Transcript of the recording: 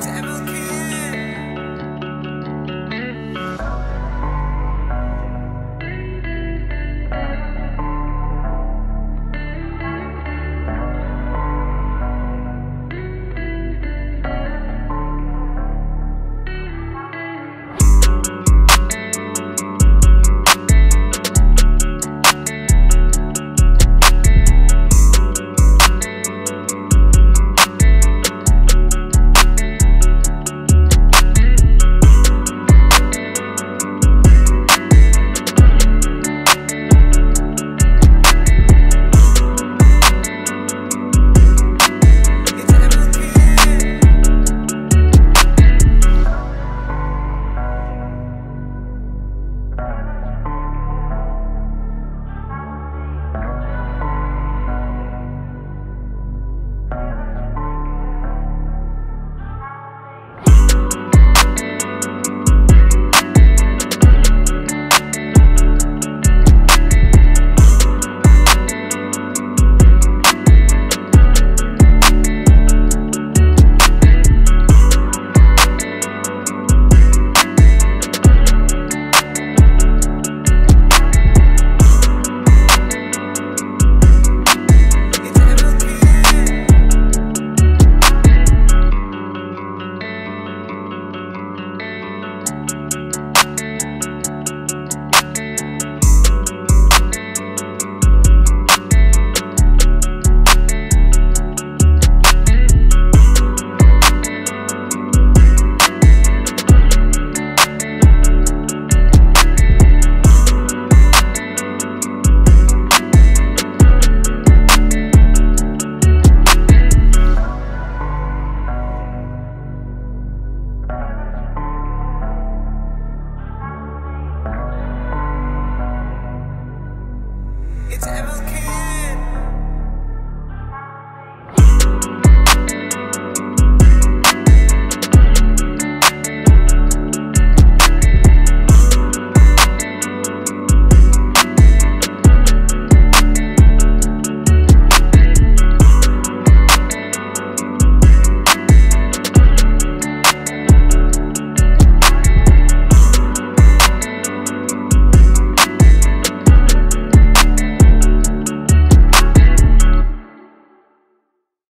to everyone.